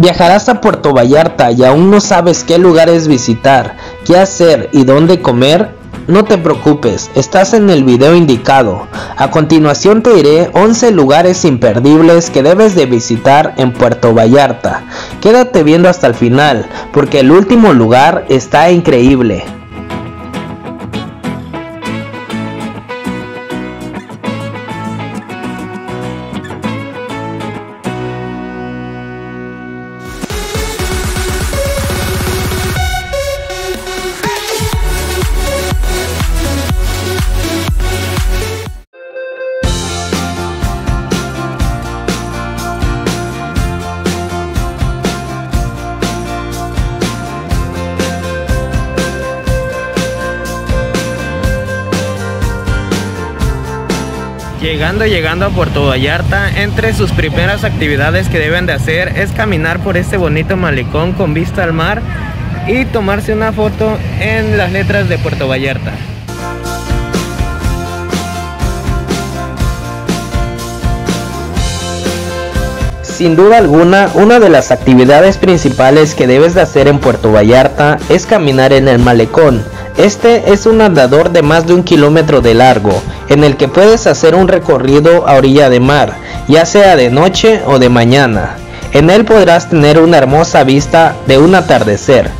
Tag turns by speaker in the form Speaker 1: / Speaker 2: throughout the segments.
Speaker 1: Viajarás a Puerto Vallarta y aún no sabes qué lugares visitar, qué hacer y dónde comer. No te preocupes, estás en el video indicado. A continuación te diré 11 lugares imperdibles que debes de visitar en Puerto Vallarta. Quédate viendo hasta el final, porque el último lugar está increíble. Llegando, llegando a Puerto Vallarta, entre sus primeras actividades que deben de hacer es caminar por este bonito malecón con vista al mar y tomarse una foto en las letras de Puerto Vallarta. Sin duda alguna, una de las actividades principales que debes de hacer en Puerto Vallarta es caminar en el malecón. Este es un andador de más de un kilómetro de largo, en el que puedes hacer un recorrido a orilla de mar, ya sea de noche o de mañana. En él podrás tener una hermosa vista de un atardecer.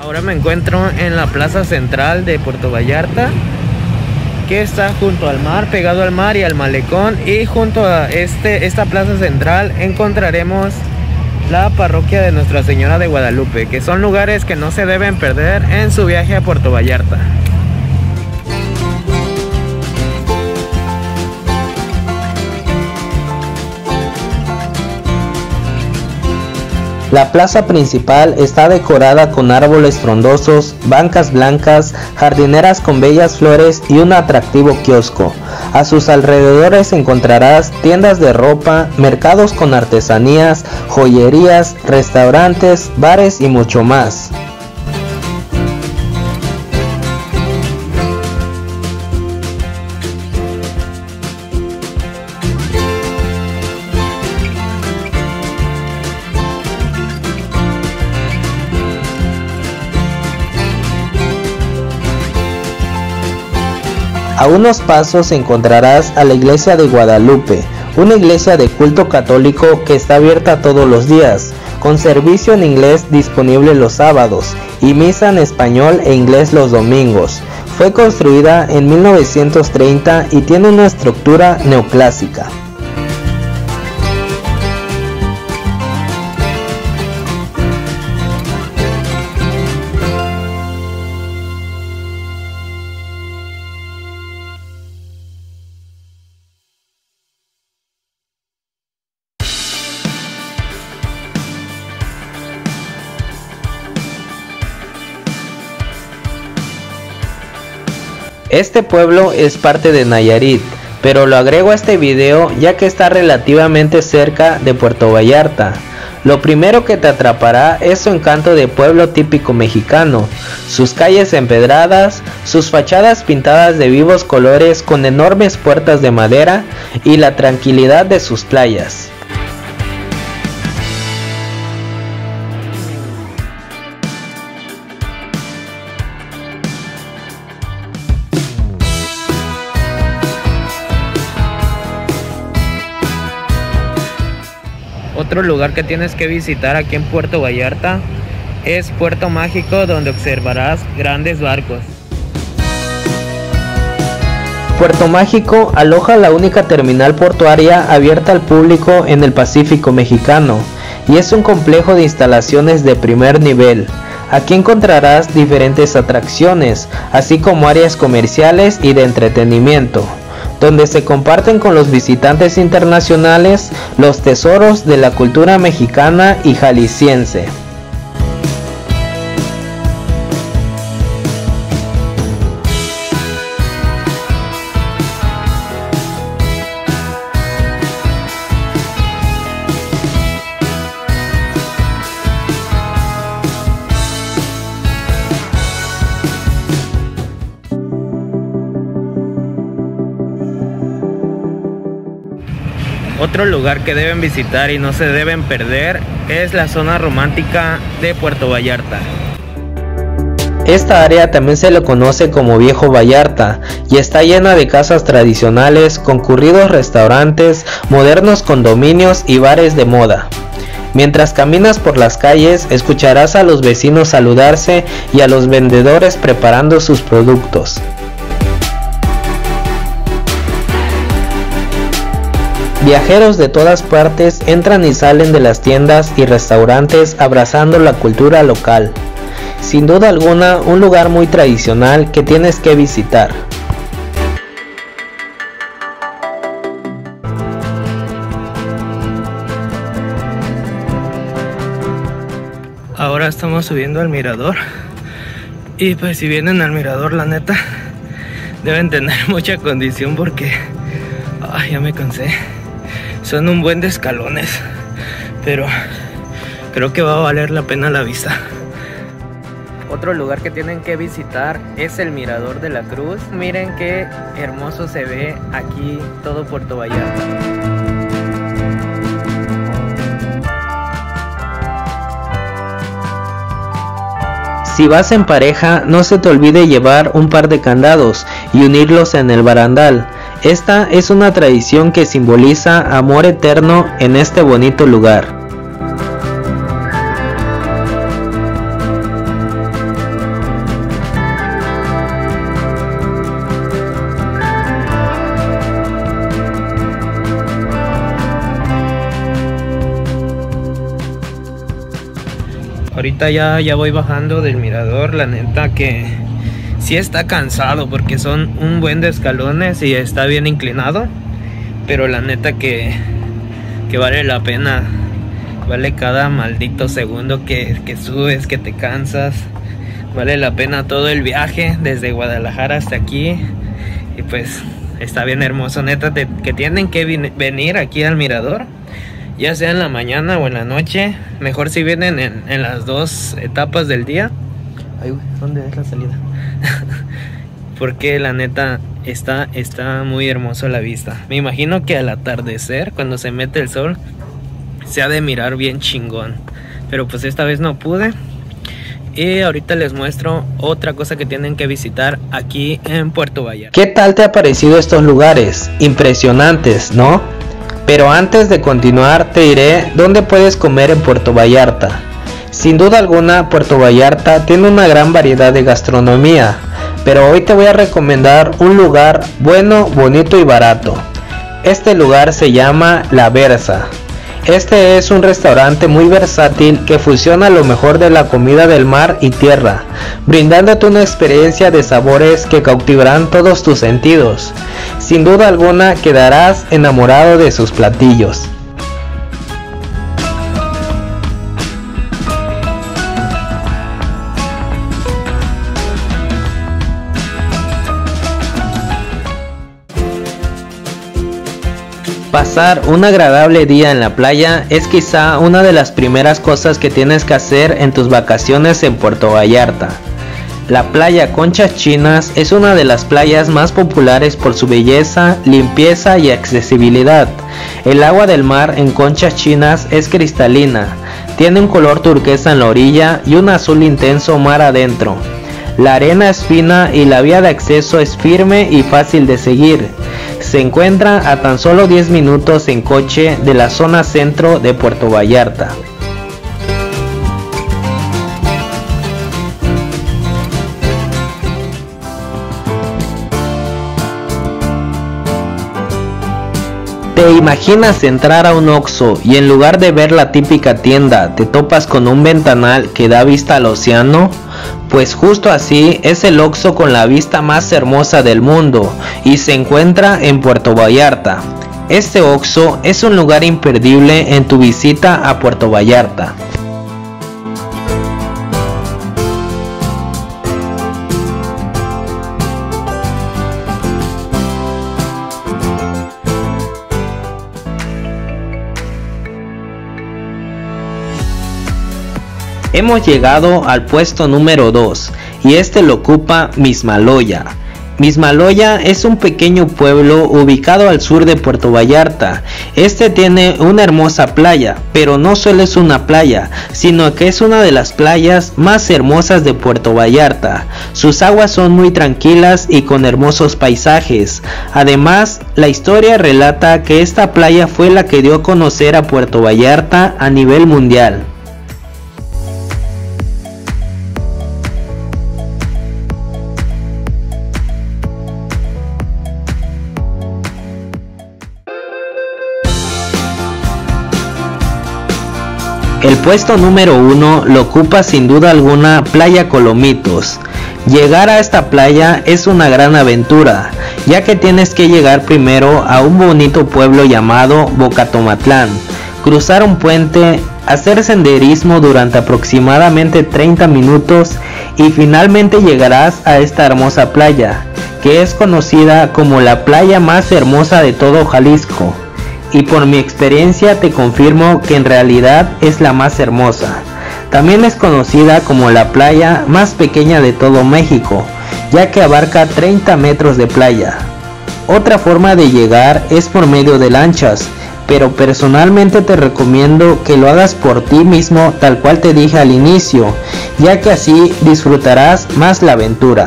Speaker 1: Ahora me encuentro en la plaza central de Puerto Vallarta que está junto al mar, pegado al mar y al malecón y junto a este, esta plaza central encontraremos la parroquia de Nuestra Señora de Guadalupe, que son lugares que no se deben perder en su viaje a Puerto Vallarta. La plaza principal está decorada con árboles frondosos, bancas blancas, jardineras con bellas flores y un atractivo kiosco. A sus alrededores encontrarás tiendas de ropa, mercados con artesanías, joyerías, restaurantes, bares y mucho más. A unos pasos encontrarás a la iglesia de Guadalupe, una iglesia de culto católico que está abierta todos los días, con servicio en inglés disponible los sábados y misa en español e inglés los domingos. Fue construida en 1930 y tiene una estructura neoclásica. Este pueblo es parte de Nayarit, pero lo agrego a este video ya que está relativamente cerca de Puerto Vallarta. Lo primero que te atrapará es su encanto de pueblo típico mexicano, sus calles empedradas, sus fachadas pintadas de vivos colores con enormes puertas de madera y la tranquilidad de sus playas. Otro lugar que tienes que visitar aquí en Puerto Vallarta es Puerto Mágico donde observarás grandes barcos. Puerto Mágico aloja la única terminal portuaria abierta al público en el Pacífico mexicano y es un complejo de instalaciones de primer nivel. Aquí encontrarás diferentes atracciones, así como áreas comerciales y de entretenimiento donde se comparten con los visitantes internacionales los tesoros de la cultura mexicana y jalisciense. Otro lugar que deben visitar y no se deben perder es la zona romántica de Puerto Vallarta. Esta área también se le conoce como Viejo Vallarta y está llena de casas tradicionales, concurridos restaurantes, modernos condominios y bares de moda. Mientras caminas por las calles, escucharás a los vecinos saludarse y a los vendedores preparando sus productos. Viajeros de todas partes entran y salen de las tiendas y restaurantes abrazando la cultura local. Sin duda alguna, un lugar muy tradicional que tienes que visitar. Ahora estamos subiendo al mirador. Y pues si vienen al mirador, la neta, deben tener mucha condición porque ay, ya me cansé. Son un buen de escalones, pero creo que va a valer la pena la vista. Otro lugar que tienen que visitar es el Mirador de la Cruz. Miren qué hermoso se ve aquí todo Puerto Vallarta. Si vas en pareja, no se te olvide llevar un par de candados y unirlos en el barandal. Esta es una tradición que simboliza amor eterno en este bonito lugar. ahorita ya, ya voy bajando del mirador, la neta que sí está cansado porque son un buen de escalones y está bien inclinado, pero la neta que, que vale la pena, vale cada maldito segundo que, que subes, que te cansas, vale la pena todo el viaje desde Guadalajara hasta aquí y pues está bien hermoso, neta, que tienen que venir aquí al mirador ya sea en la mañana o en la noche. Mejor si vienen en, las dos etapas del día. Ay, ¿dónde es la salida? Porque la neta está, está muy hermoso la vista. Me imagino que al atardecer, cuando se mete el sol, se ha de mirar bien chingón. Pero pues esta vez no pude. Y ahorita les muestro otra cosa que tienen que visitar aquí en Puerto Vallarta. ¿Qué tal te ha parecido estos lugares? Impresionantes, ¿no? Pero antes de continuar te diré dónde puedes comer en Puerto Vallarta. Sin duda alguna, Puerto Vallarta tiene una gran variedad de gastronomía, pero hoy te voy a recomendar un lugar bueno, bonito y barato. Este lugar se llama La Versa. Este es un restaurante muy versátil que fusiona lo mejor de la comida del mar y tierra, brindándote una experiencia de sabores que cautivarán todos tus sentidos. Sin duda alguna quedarás enamorado de sus platillos. Pasar un agradable día en la playa es quizá una de las primeras cosas que tienes que hacer en tus vacaciones en Puerto Vallarta. La playa Conchas Chinas es una de las playas más populares por su belleza, limpieza y accesibilidad. El agua del mar en Conchas Chinas es cristalina, tiene un color turquesa en la orilla y un azul intenso mar adentro. La arena es fina y la vía de acceso es firme y fácil de seguir. Se encuentra a tan solo 10 minutos en coche de la zona centro de Puerto Vallarta. ¿Te imaginas entrar a un Oxxo y en lugar de ver la típica tienda te topas con un ventanal que da vista al océano? Pues justo así es el Oxxo con la vista más hermosa del mundo y se encuentra en Puerto Vallarta. Este Oxxo es un lugar imperdible en tu visita a Puerto Vallarta. Hemos llegado al puesto número 2 y este lo ocupa Mismaloya. Mismaloya es un pequeño pueblo ubicado al sur de Puerto Vallarta. Este tiene una hermosa playa, pero no solo es una playa, sino que es una de las playas más hermosas de Puerto Vallarta. Sus aguas son muy tranquilas y con hermosos paisajes. Además, la historia relata que esta playa fue la que dio a conocer a Puerto Vallarta a nivel mundial. El puesto número uno lo ocupa sin duda alguna Playa Colomitos. Llegar a esta playa es una gran aventura, ya que tienes que llegar primero a un bonito pueblo llamado Bocatomatlán, cruzar un puente, hacer senderismo durante aproximadamente 30 minutos y finalmente llegarás a esta hermosa playa, que es conocida como la playa más hermosa de todo Jalisco y por mi experiencia te confirmo que en realidad es la más hermosa. También es conocida como la playa más pequeña de todo México, ya que abarca 30 metros de playa. Otra forma de llegar es por medio de lanchas, pero personalmente te recomiendo que lo hagas por ti mismo tal cual te dije al inicio, ya que así disfrutarás más la aventura.